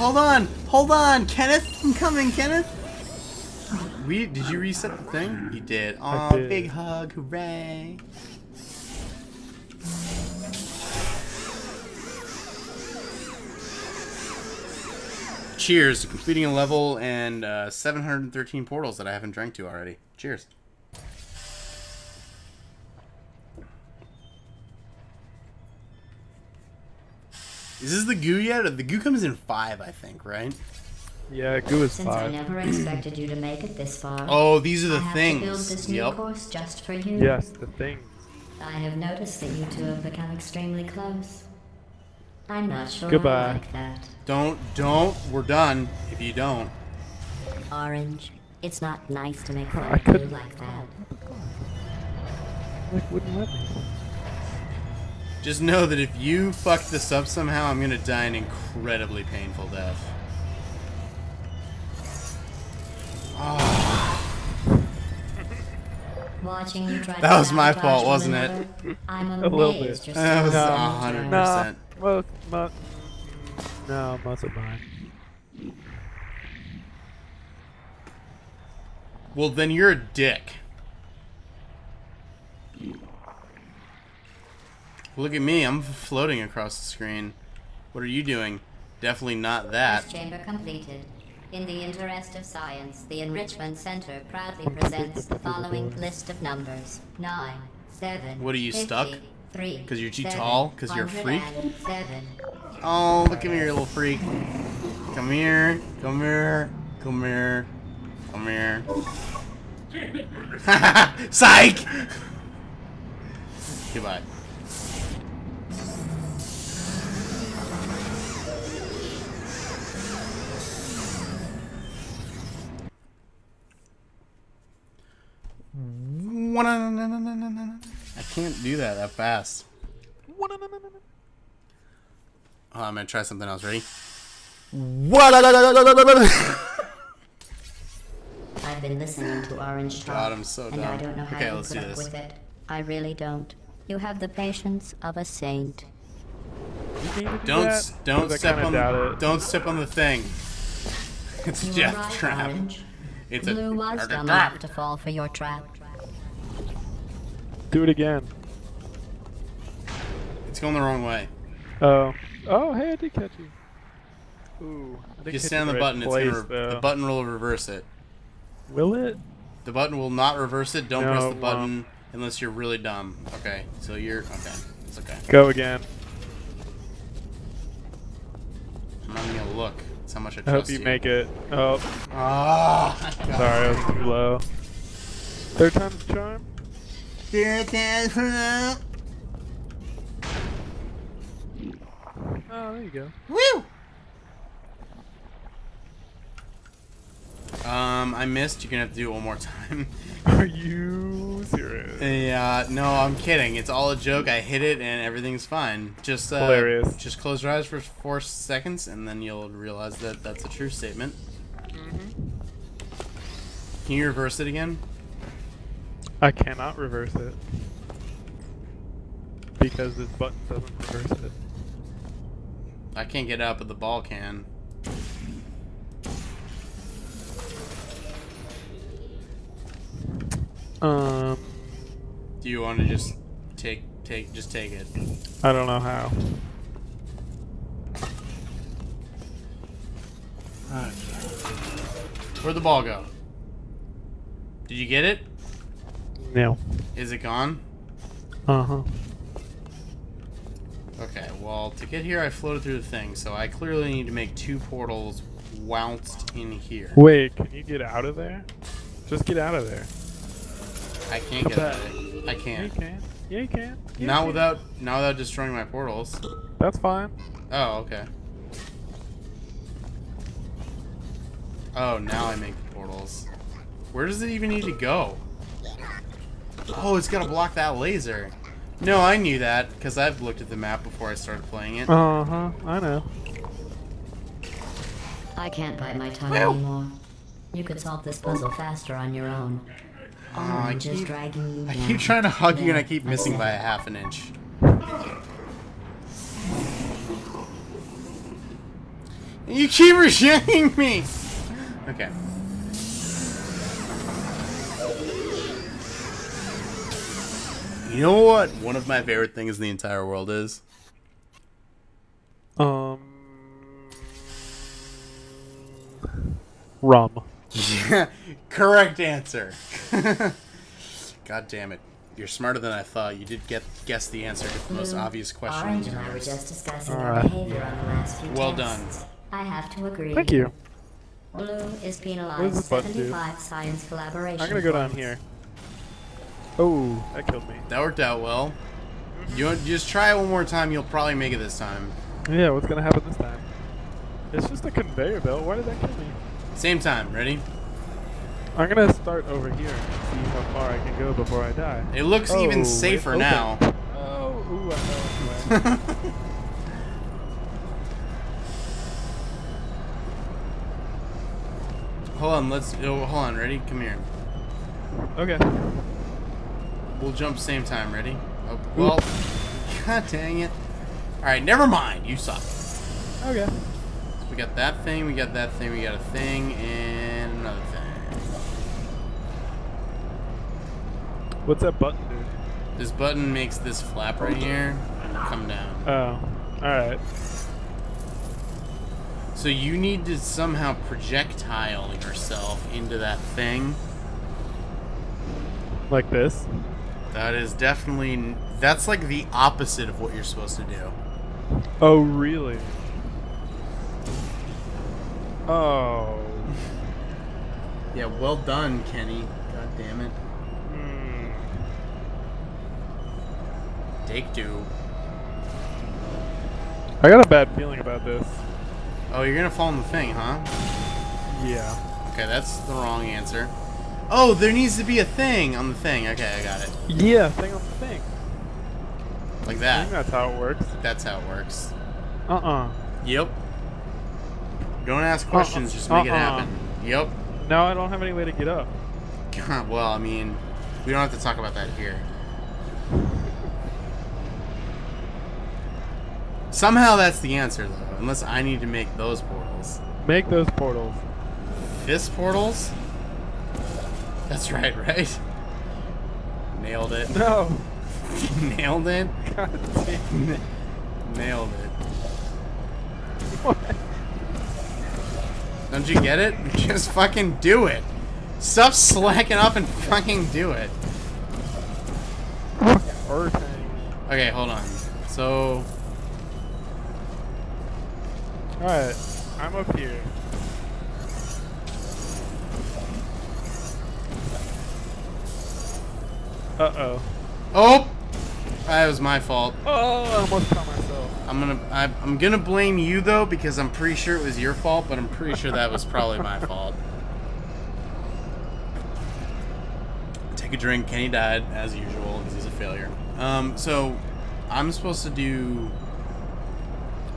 Hold on, hold on, Kenneth. I'm coming, Kenneth. We did you reset the thing? You did. Aw, did. big hug, hooray! Cheers to completing a level and uh, 713 portals that I haven't drank to already. Cheers. Is this the goo yet? The goo comes in five, I think, right? Yeah, goo is Since I never expected you to make it this far, Oh, these are I the have things. to build this new Yep. course just for you. Yes, the thing. I have noticed that you two have become extremely close. I'm not sure Goodbye. I like that. Don't, don't. We're done. If you don't. Orange, it's not nice to make fun I of you couldn't- like that. Like, wouldn't let me. Just know that if you fuck this up somehow, I'm gonna die an incredibly painful death. Watching you try to That was my fault, wasn't it? another, I'm A little bit. amazed you're still That was so a enjoying hundred it. percent. Nah, well, mu- no, most of mine. Well, then you're a dick. Look at me. I'm floating across the screen. What are you doing? Definitely not that. This chamber completed. In the interest of science, the Enrichment Center proudly presents the following list of numbers. 9, 7, What, are you 50, stuck? 3, 'Cause you're too 7, tall? 'Cause you're a freak? 107. Oh, look at me, you little freak. Come here. Come here. Come here. Come here. Psych! Goodbye. I can't do that that fast. Oh, I'm gonna try something else. Ready? I've been listening to Orange talk, God, I'm so and I don't know how Okay, you let's put do up this. with it. I really don't. You have the patience of a saint. You need to do Don't that? don't 'Cause I step on the, don't step on the thing. It's a death right, trap. Orange. It's Blue a was a dumb trap. enough to fall for your trap. Do it again. It's going the wrong way. Oh. Oh, hey, I did catch you. Ooh. Just stand on you the button. It's gonna the button will reverse it. Will it? The button will not reverse it. Don't No, press the won't. button unless you're really dumb. Okay, so you're okay. It's okay. Go again. I'm not gonna look. That's how much I I hope you make it. Oh, Ah, sorry, I was too low. Third time's the charm? Oh, there you go. Woo! Um, I missed. You're gonna have to do it one more time. Are you serious? Yeah, no, I'm kidding. It's all a joke. I hit it and everything's fine. Just uh, Hilarious. Just close your eyes for four seconds and then you'll realize that that's a true statement. Can you reverse it again? I cannot reverse it. Because this button doesn't reverse it. I can't get out, but the ball can. Um, Do you want to just take take just take it? I don't know how. Where'd the ball go? Did you get it? No. Is it gone? Uh huh. Okay, well, to get here, I floated through the thing, so I clearly need to make two portals wounced in here. Wait, can you get out of there? Just get out of there. I can't get out of it. I Yeah, you can't. can. Yeah, you can. Yeah, you Not can. without, not without destroying my portals. That's fine. Oh, okay. Oh, now I make the portals. Where does it even need to go? Oh, it's gotta block that laser. No, I knew that, because I've looked at the map before I started playing it. Uh huh. I know. I can't bite my tongue Well. anymore. You could solve this puzzle faster on your own. Oh, I Orange is keep- dragging you I down. keep trying to hug you and I keep missing by a half an inch. You keep rejecting me! Okay. You know what one of my favorite things in the entire world is? Um. Rum. Yeah, correct answer. God damn it. You're smarter than I thought. You did get guess the answer to the most obvious question. in Orange and I were just discussing All our right. behavior on the last few Well tests. I have to agree. Thank you. Blue is What does penalized this button do? 75 science collaboration. I'm gonna go down here. Oh, that killed me. That worked out well. You just try it one more time. You'll probably make it this time. Yeah, what's gonna happen this time? It's just a conveyor belt. Why did that kill me? Same time. Ready? I'm gonna start over here and see how far I can go before I die. It looks Oh, even safer open. now. Oh, ooh, I fell hold on. Let's. Oh, hold on. Ready? Come here. Okay. We'll jump same time. Ready? Oh, well. God dang it. All right. Never mind. You suck. Okay. So we got that thing. We got that thing. We got a thing and another thing. What's that button do? This button makes this flap right here come down. Oh, alright. So you need to somehow projectile yourself into that thing. Like this? That is definitely that's like the opposite of what you're supposed to do. Oh, really? Oh. Yeah, well done, Kenny. God damn it. Hmm. Take two. I got a bad feeling about this. Oh, you're gonna fall in the thing, huh? Yeah. Okay, that's the wrong answer. Oh, there needs to be a thing on the thing. Okay, I got it. Yeah, thing on the thing. Like that. I think that's how it works. That's how it works. Uh-uh. Yep. Don't ask questions, uh-uh. just make it uh-uh. happen. Yep. Now I don't have any way to get up. God, well, I mean, we don't have to talk about that here. Somehow that's the answer, though. Unless I need to make those portals. Make those portals. This portals? That's right, right? Nailed it. No. Nailed it. God damn. Nailed it. What? Don't you get it? Just fucking do it. Stop slacking up and fucking do it. Okay, hold on. So, Alright. I'm up here. Uh-oh. oh, that was my fault. Oh, I almost caught myself. I'm gonna, I, I'm gonna blame you though because I'm pretty sure it was your fault, but I'm pretty sure that was probably my fault. Take a drink. Kenny died as usual because he's a failure. Um, so I'm supposed to do.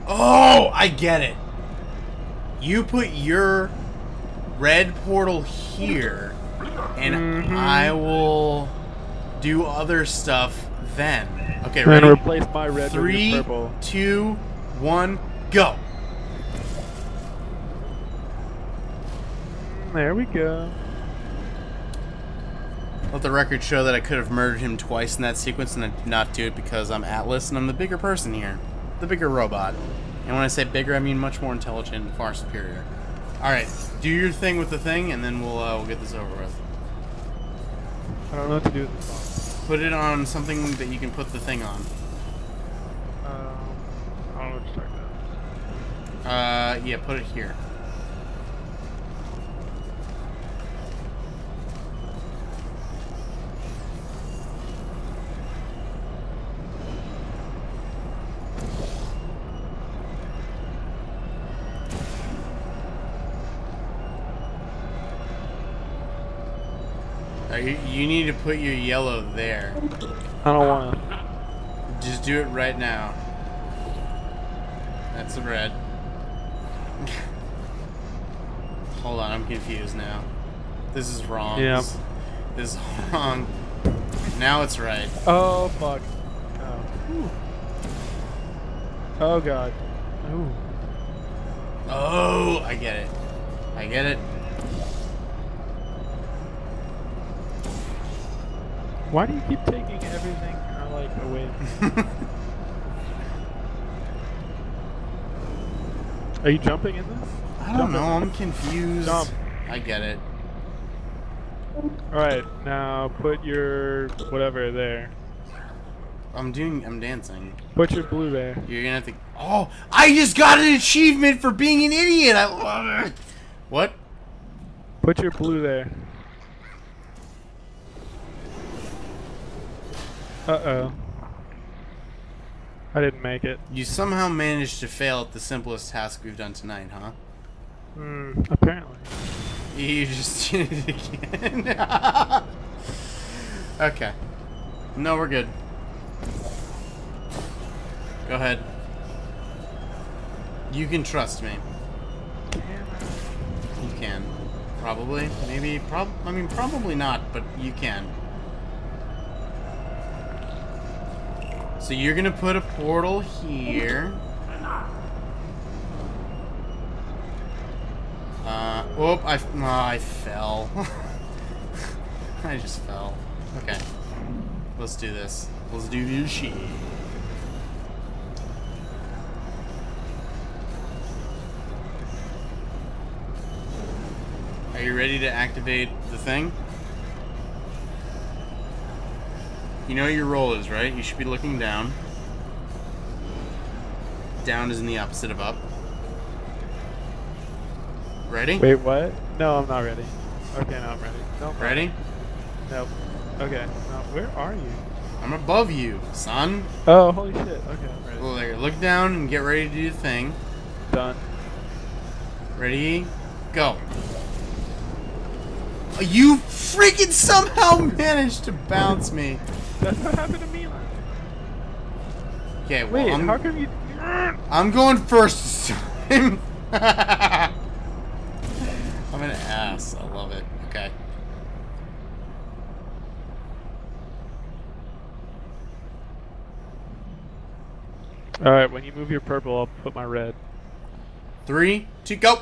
Oh, I get it. You put your red portal here, and Mhm. I will do other stuff then. Okay, ready? to replace my red with Three, your purple. two, one, go. There we go. Let the record show that I could have murdered him twice in that sequence and I did not do it because I'm Atlas and I'm the bigger person here. The bigger robot. And when I say bigger, I mean much more intelligent and far superior. Alright, do your thing with the thing and then we'll, uh, we'll get this over with. I don't know what to do with this. Put it on something that you can put the thing on. Um, I don't know what you're talking about. Uh, yeah, put it here. You, you need to put your yellow there. I don't want to. Just do it right now. That's the red. Hold on, I'm confused now. This is wrong. Yeah. This, this is wrong. Now it's right. Oh, fuck. Oh. Oh, God. Ooh. Oh! Oh, I get it. I get it. Why do you keep taking everything uh, like away? Are you jumping in this? I don't Jump know. I'm confused. Jump. I get it. Alright, now put your whatever there. I'm doing. I'm dancing. Put your blue there. You're gonna have to. Oh, I just got an achievement for being an idiot. I love it. What? Put your blue there. Uh-oh. I didn't make it. You somehow managed to fail at the simplest task we've done tonight, huh? Hmm, apparently. You just did it again. okay. No, we're good. Go ahead. You can trust me. You can. Probably. Maybe. Prob. I mean, probably not, but you can. So you're gonna put a portal here. Uh, whoop, I, oh, I fell. I just fell. Okay. Let's do this. Let's do this shit. Are you ready to activate the thing? You know what your role is, right? You should be looking down. Down is in the opposite of up. Ready? Wait, what? No, I'm not ready. Okay, no, I'm ready. No, Ready? Nope. Okay. No, where are you? I'm above you, son. Oh, holy shit. Okay, I'm ready. Well, there. Look down and get ready to do the thing. Done. Ready? Go. You freaking somehow managed to bounce me. That's what happened to me last Okay, well, Wait, I'm, how come you... I'm going first time. I'm an ass. I love it. Okay. Alright, when you move your purple, I'll put my red. Three, two, go.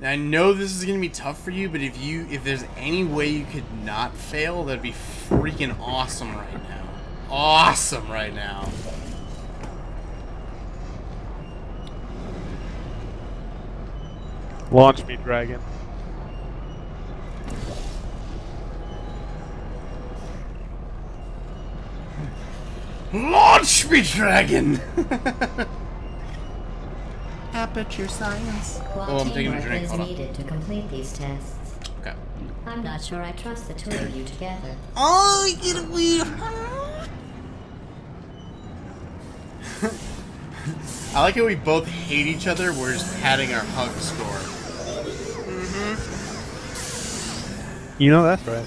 Now, I know this is gonna be tough for you, but if you if there's any way you could not fail, that'd be freaking awesome right now. Awesome right now. Launch me, dragon. Launch me, dragon! Aperture science. While Oh, I'm taking a drink. Hold on. needed to complete these tests, Okay. I'm not sure I trust the two of you together. Oh, get away! I like how we both hate each other. We're just padding our hug score. Mm-hmm. You know that's right.